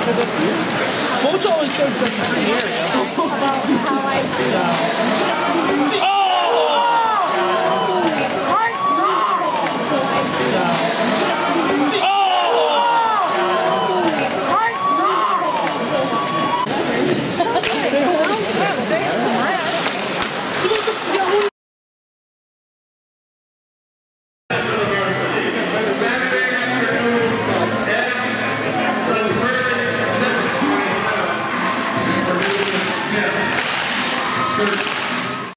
Coach always says I